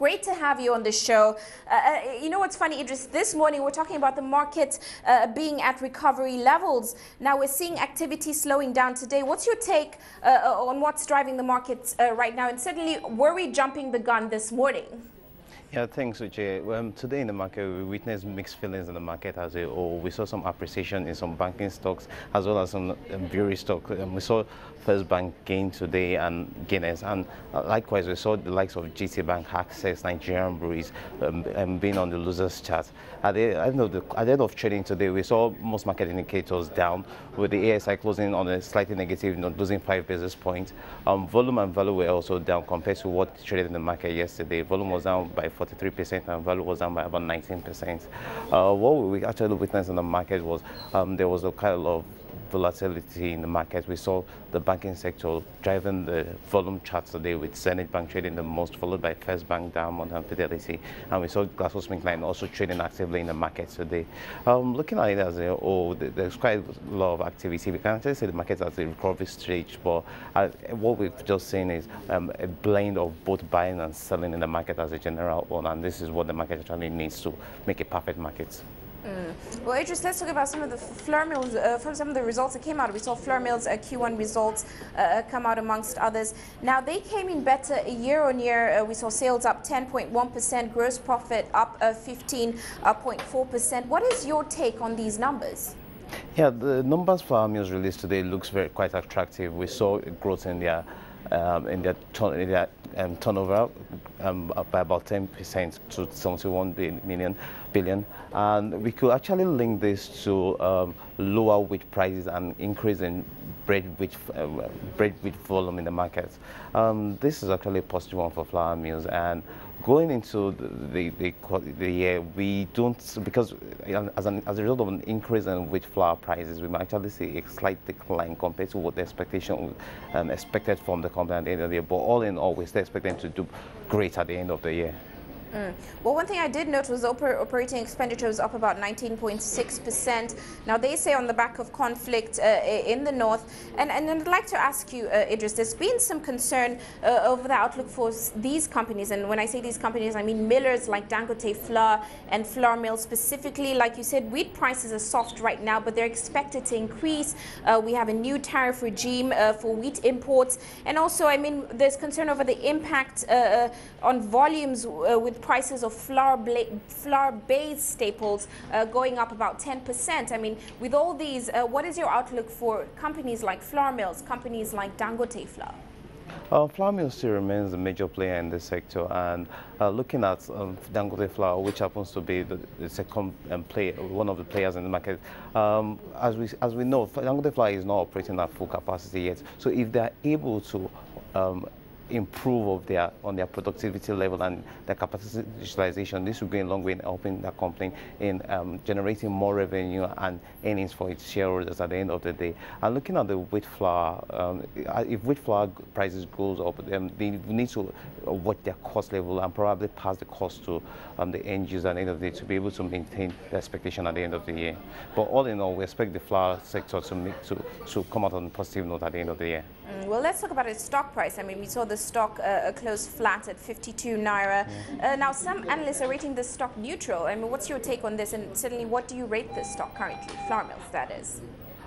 Great to have you on the show. Uh, uh, you know what's funny, Idris? This morning we're talking about the market uh, being at recovery levels. Now we're seeing activity slowing down today. What's your take uh, uh on what's driving the markets uh, right now? And certainly, were we jumping the gun this morning? Yeah, thanks, Uche. Um, today in the market, we witnessed mixed feelings in the market as a whole. We saw some appreciation in some banking stocks as well as some um, brewery stocks. Um, we saw First Bank gain today and Guinness, and uh, likewise, we saw the likes of GT Bank, Access, Nigerian breweries um, um, being on the losers chart. At the, end of the, at the end of trading today, we saw most market indicators down, with the ASI closing on a slightly negative, not losing five basis points. Um, volume and value were also down compared to what traded in the market yesterday. Volume was down by 43% and value was down by about 19%. Uh, what we actually witnessed in the market was um, there was a kind of volatility in the market. We saw the banking sector driving the volume charts today with Zenith Bank trading the most, followed by First Bank, Diamond, and Fidelity. And we saw GlaxoSmithKline also trading actively in the market today. Um, looking at it as a whole, there's quite a lot of activity. We can actually say the market has a recovery stage, but uh, what we've just seen is um, a blend of both buying and selling in the market as a general one, and this is what the market actually needs to make a perfect market. Mm. Well, Idris, let's talk about some of the Flour Mills, uh, from some of the results that came out. We saw Flour Mills uh, Q1 results uh, uh, come out amongst others. Now, they came in better year on year. Uh, we saw sales up 10.1%, gross profit up 15.4%. Uh, what is your take on these numbers? Yeah, the numbers for our news released today looks very quite attractive. We saw growth in their um, in their, in their um, turnover um, by about 10% to 71 million billion. And we could actually link this to um, lower wheat prices and increase in bread wheat, uh, bread wheat volume in the market. Um, this is actually a positive one for flour mills. And going into the, the, the, year, we don't, because as, an, as a result of an increase in wheat flour prices, we might actually see a slight decline compared to what the expectation um, expected from the company at the end of the year. But all in all, we still expect them to do great at the end of the year. Mm. Well, one thing I did note was oper operating expenditure was up about 19.6%. Now, they say on the back of conflict uh, in the north. And, and I'd like to ask you, uh, Idris, there's been some concern uh, over the outlook for these companies. And when I say these companies, I mean millers like Dangote Flour and Flour Mill specifically. Like you said, wheat prices are soft right now, but they're expected to increase. Uh, we have a new tariff regime uh, for wheat imports. And also, I mean, there's concern over the impact uh, on volumes with prices of flour-based staples uh, going up about 10%. I mean, with all these, uh, what is your outlook for companies like flour mills, companies like Dangote Flour? Uh, flour mill still remains a major player in this sector, and uh, looking at um, Dangote Flour, which happens to be the, the second um, player, one of the players in the market, um, as we as we know, Dangote Flour is not operating at full capacity yet. So if they are able to um, improve of their on their productivity level and their capacity utilization. This will go a long way in helping the company in um, generating more revenue and earnings for its shareholders at the end of the day. And looking at the wheat flour, um, if wheat flour prices goes up, um, they need to watch their cost level and probably pass the cost to um, the end user at the end of the day to be able to maintain the expectation at the end of the year. But all in all, we expect the flour sector to make to, to come out on a positive note at the end of the year. Mm, well, let's talk about its stock price. I mean, we saw the stock uh, close flat at 52 naira. Uh, now, some analysts are rating this stock neutral. I mean, what's your take on this? And certainly, what do you rate this stock currently? Flour mills, that is.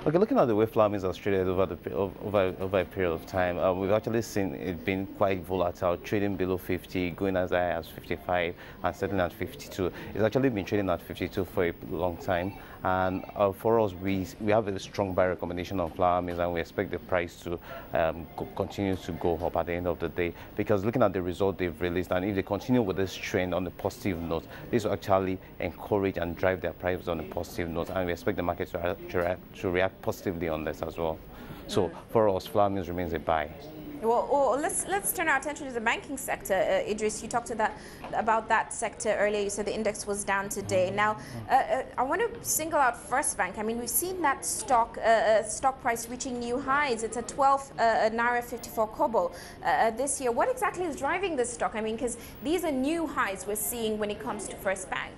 Okay, looking at the way flour mills have traded over, the, over, over a period of time, uh, we've actually seen it being quite volatile, trading below 50, going as high as 55, and settling at 52. It's actually been trading at 52 for a long time. And uh, for us, we, we have a strong buy recommendation on flour and we expect the price to um, continue to go up at the end of the day. Because looking at the result they've released, and if they continue with this trend on the positive note, this will actually encourage and drive their prices on a positive note. And we expect the market to, to, to react positively on this as well. So mm. for us, flour mills remains a buy. Well, well, let's let's turn our attention to the banking sector. Uh, Idris, you talked to that about that sector earlier. You said the index was down today. Mm-hmm. Now, uh, uh, I want to single out First Bank. I mean, we've seen that stock uh, uh stock price reaching new highs. It's a 12 uh, naira 54 kobo this year. What exactly is driving this stock? I mean, because these are new highs we're seeing when it comes to First Bank.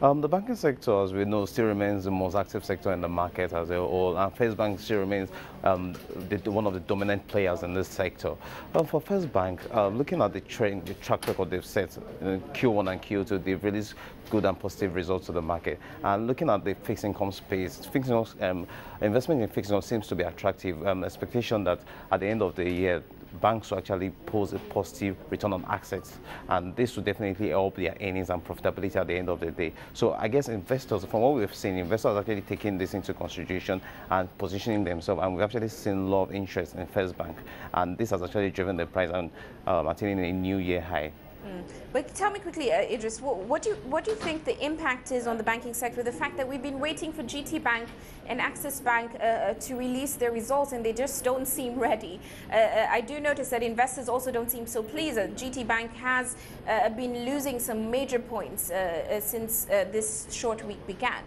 Um, the banking sector, as we know, still remains the most active sector in the market as a whole, and First Bank still remains um, the, one of the dominant players in this sector. Um, for First Bank, uh, looking at the, the track record they've set in Q1 and Q2, they've released good and positive results to the market. And looking at the fixed income space, fixed income, um, investment in fixed income seems to be attractive. Um, expectation that at the end of the year, banks will actually pose a positive return on assets. And this will definitely help their earnings and profitability at the end of the day. So I guess investors, from what we've seen, investors are actually taking this into consideration and positioning themselves. And we've actually seen a lot of interest in First Bank. And this has actually driven the price and um, attaining a new year high. Mm. But tell me quickly, uh, Idris, what, what, do you, what do you think the impact is on the banking sector? The fact that we've been waiting for GT Bank and Access Bank uh, uh, to release their results and they just don't seem ready. Uh, uh I do notice that investors also don't seem so pleased. GT Bank has uh, been losing some major points since this short week began.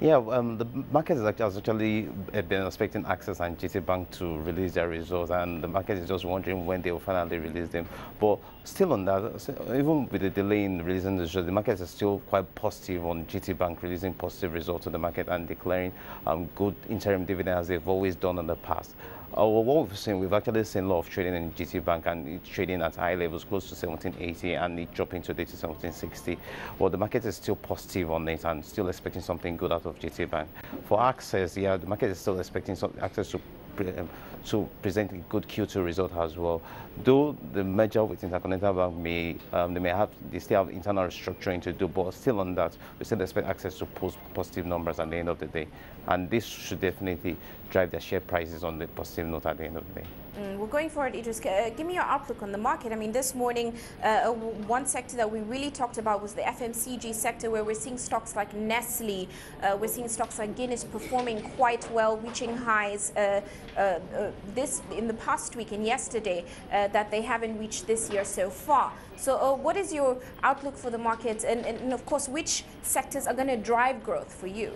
Yeah, um, the market has actually been expecting Access and GT Bank to release their results, and the market is just wondering when they will finally release them. But still on that, even with the delay in releasing the results, the market is still quite positive on GT Bank releasing positive results to the market and declaring um, good interim dividend as they've always done in the past. Uh, what we've seen, we've actually seen a lot of trading in GT Bank and it's trading at high levels, close to 1780 and it dropping today to 1760. Well, the market is still positive on it and still expecting something good out of GT Bank. For Access, yeah, the market is still expecting some access to um, to present a good Q2 result as well. Though the merger with Intercontinental Bank may, um, they may have, they still have internal restructuring to do, but still on that, we still expect access to post positive numbers at the end of the day. And this should definitely drive their share prices on the positive note at the end of the day. Mm, well, going forward, Idris, uh, give me your outlook on the market. I mean, this morning, uh, one sector that we really talked about was the FMCG sector, where we're seeing stocks like Nestle, uh, we're seeing stocks like Guinness performing quite well, reaching highs uh, uh, uh, this in the past week and yesterday that they haven't reached this year so far. So, what is your outlook for the market, and, and, and of course, which sectors are going to drive growth for you?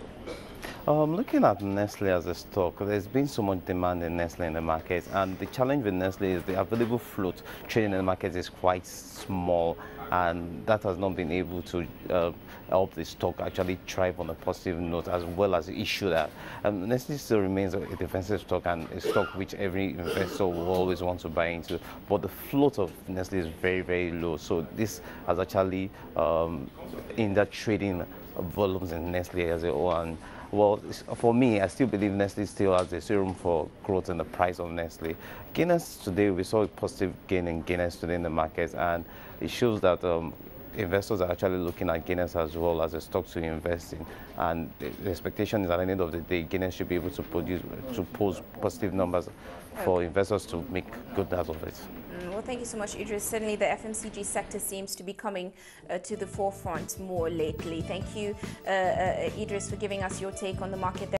Um, looking at Nestle as a stock, there's been so much demand in Nestle in the market, and the challenge with Nestle is the available float trading in the market is quite small, and that has not been able to uh, help the stock actually thrive on a positive note as well as issue that. Um, Nestle still remains a defensive stock and a stock which every investor will always want to buy into, but the float of Nestle is very, very low. So this has actually um, in that trading volumes in Nestle as a whole. And well, for me, I still believe Nestle still has a room for growth in the price of Nestle. Guinness today, we saw a positive gain in Guinness today in the market, and it shows that um, investors are actually looking at Guinness as well as a stock to invest in. And the expectation is at the end of the day, Guinness should be able to produce, to post positive numbers for investors to make good out of it. Well, thank you so much, Idris. Certainly, the FMCG sector seems to be coming uh, to the forefront more lately. Thank you, uh, uh, Idris, for giving us your take on the market.